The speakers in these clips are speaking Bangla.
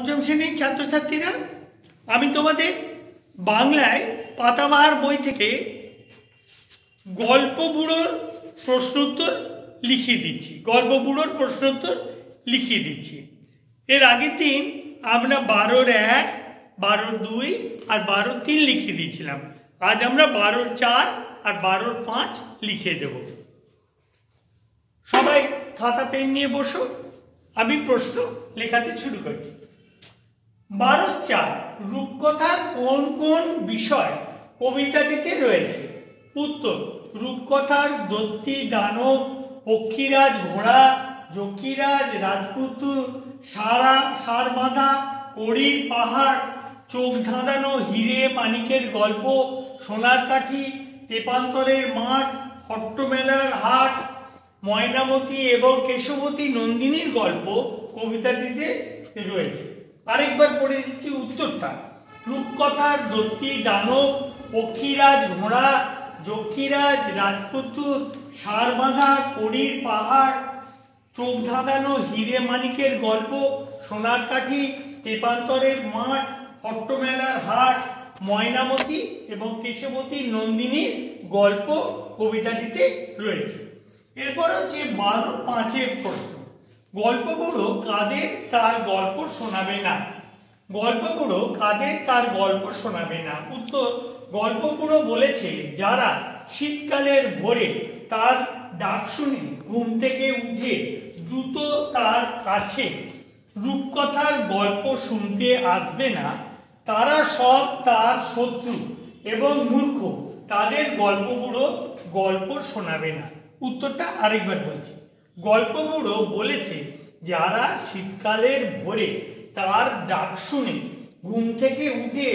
পঞ্চম শ্রেণির ছাত্রছাত্রীরা, আমি তোমাদের বাংলায় পাতাবাহার বই থেকে গল্প বুড়োর প্রশ্নোত্তর লিখিয়ে দিচ্ছি। গল্প বুড়োর প্রশ্নোত্তর লিখিয়ে দিচ্ছি। এর আগের দিন আমরা বারোর এক, বারোর দুই আর বারোর তিন লিখিয়ে দিয়েছিলাম। আজ আমরা বারোর চার আর বারোর পাঁচ লিখিয়ে দেব। সবাই খাতা, পেন নিয়ে বসো। আমি প্রশ্ন লেখাতে শুরু করছি। বারো চার রূপকথার কোন কোন বিষয় কবিতাটিতে রয়েছে? উত্তর, রূপকথার দত্তি, দানব, পক্ষীরাজ ঘোড়া জকিরাজ রাজপুত সারা সার বাঁধা কড়ির পাহাড়, চোখ ধাঁধানো হিরে মানিকের গল্প, সোনার কাঠি, তেপান্তরের মাঠ, হট্টমেলার হাট, ময়নামতি এবং কেশবতী নন্দিনীর গল্প কবিতাটিতে রয়েছে। আরেকবার পড়ে দিচ্ছি উত্তরটা। রূপকথার দত্তি দানব, পক্ষীরাজ ঘোড়া, যক্ষীরাজ রাজপুতুর সার বাঁধা কড়ির পাহাড় চোখ ধাঁধানো হিরে মানিকের গল্প, সোনার কাঠি, তেপান্তরের মাঠ, হট্টমেলার হাট, ময়নামতি এবং কেশবতী নন্দিনীর গল্প কবিতাটিতে রয়েছে। এরপর হচ্ছে বারো, পাঁচের প্রশ্ন। গল্পগুলো কাদের তার গল্প শোনাবে না? গল্পগুলো কাদের তার গল্প শোনাবে না? উত্তর, গল্পগুলো বলেছে যারা শীতকালের ভোরে তার ডাক শুনে ঘুম থেকে উঠে দ্রুত তার কাছে রূপকথার গল্প শুনতে আসবে না, তারা সব তার শত্রু এবং মূর্খ, তাদের গল্পগুলো গল্প শোনাবে না। উত্তরটা আরেকবার বলছি। গল্পগুলো বলেছে যারা শীতকালের ভোরে তার ডাক শুনে ঘুম থেকে উঠে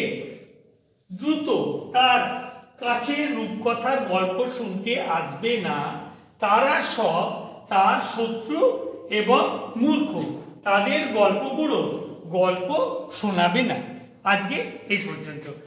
দ্রুত তার কাছে রূপকথার গল্প শুনতে আসবে না। তারা সব তার শত্রু এবং মূর্খ। তাদের গল্পগুলো গল্প শোনাবে না। আজকে এই পর্যন্ত।